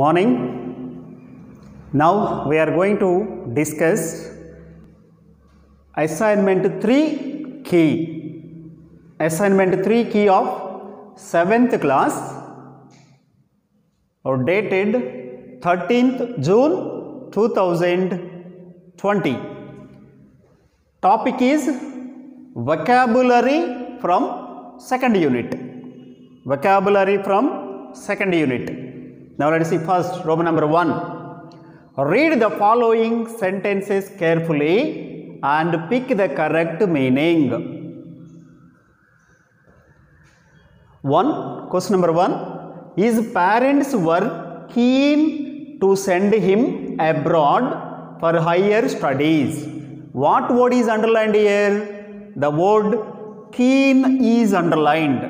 morning. Now we are going to discuss assignment 3 key. Assignment 3 key of 7th class or dated 13th June 2020. Topic is vocabulary from second unit. Vocabulary from second unit. Now let us see first Roman number 1. Read the following sentences carefully and pick the correct meaning. 1. Question number 1. His parents were keen to send him abroad for higher studies. What word is underlined here? The word keen is underlined.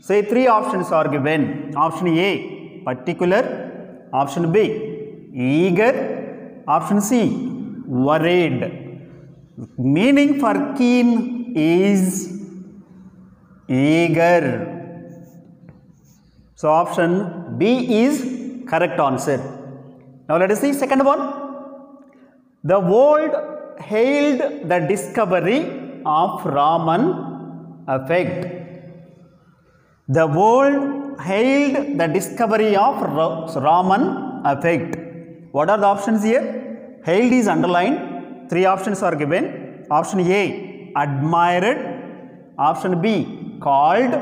Say three options are given. Option A, particular. Option B, eager. Option C, worried. Meaning for keen is eager. So option B is correct answer. Now let us see second one. The world hailed the discovery of Raman effect. The world hailed the discovery of Raman effect. What are the options here? Hailed is underlined. Three options are given. Option A, admired. Option B, called.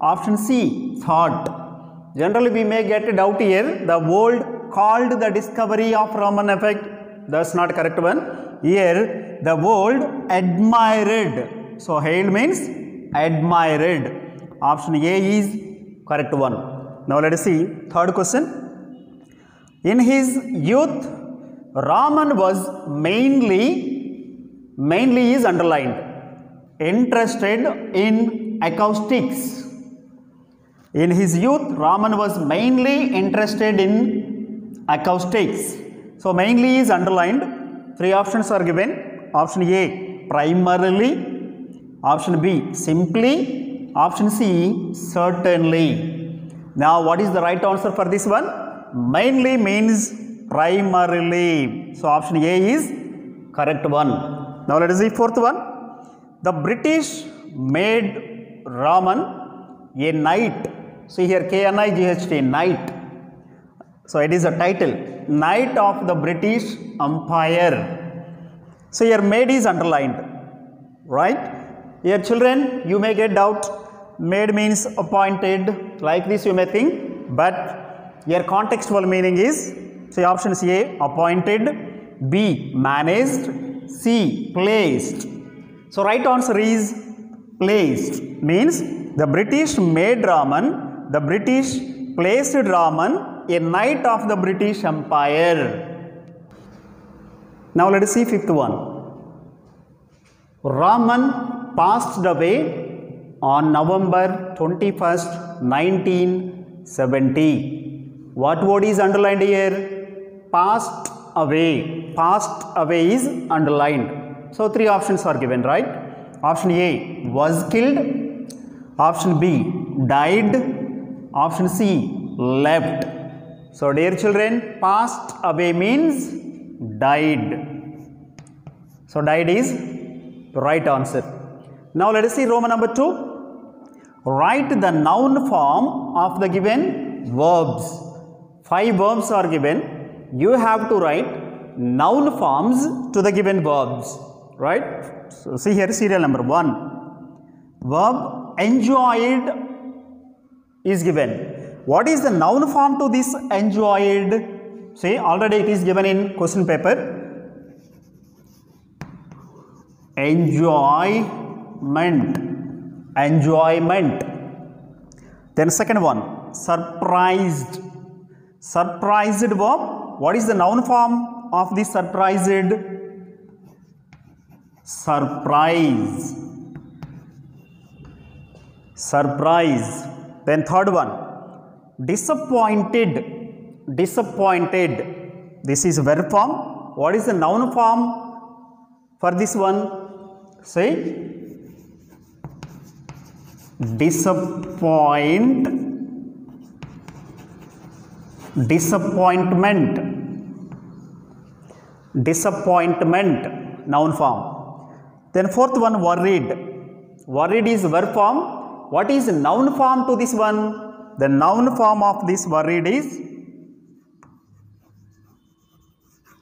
Option C, thought. Generally, we may get a doubt here. The world called the discovery of Raman effect. That's not correct one. Here, the world admired. So, hailed means admired. Option A is correct one. Now, let us see third question. In his youth, Raman was mainly, mainly is underlined, interested in acoustics. In his youth, Raman was mainly interested in acoustics. So, mainly is underlined. Three options are given. Option A, primarily. Option B, simply. Option C, certainly. Now, what is the right answer for this one? Mainly means primarily. So, option A is correct one. Now, let us see fourth one. The British made Raman a knight. See here K-N-I-G-H-T, knight. So, it is a title. Knight of the British Empire. So, here made is underlined. Right? Here children, you may get doubt. Made means appointed. Like this you may think. But your contextual meaning is, say option A, appointed. B, managed. C, placed. So, right answer is placed. Means the British made Raman, the British placed Raman a knight of the British Empire. Now let us see fifth one. Raman passed away on November 21st, 1970. What word is underlined here? Passed away. Passed away is underlined. So three options are given, right? Option A was killed. Option B died. Option C left. So dear children, passed away means died. So died is right answer. Now let us see Roman number 2. Write the noun form of the given verbs. Five verbs are given. You have to write noun forms to the given verbs. Right? So see here serial number 1. Verb enjoyed is given. What is the noun form to this enjoyed? See already it is given in question paper. Enjoyment. Enjoyment. Then second one, surprised. Surprised verb. What is the noun form of the surprised? Surprise. Surprise. Then third one, disappointed. Disappointed. This is verb form. What is the noun form for this one? Say disappoint disappointment. Disappointment noun form. Then fourth one worried. Worried is verb form. What is noun form to this one? The noun form of this worried is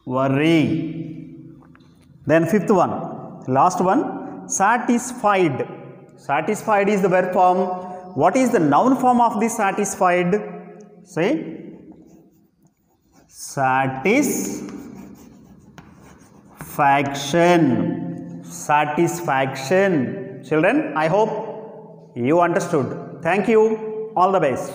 worry. Then fifth one last one satisfied satisfied is the verb form. What is the noun form of this satisfied? Say satisfaction. Satisfaction. Children i hope you understood. Thank you. All the best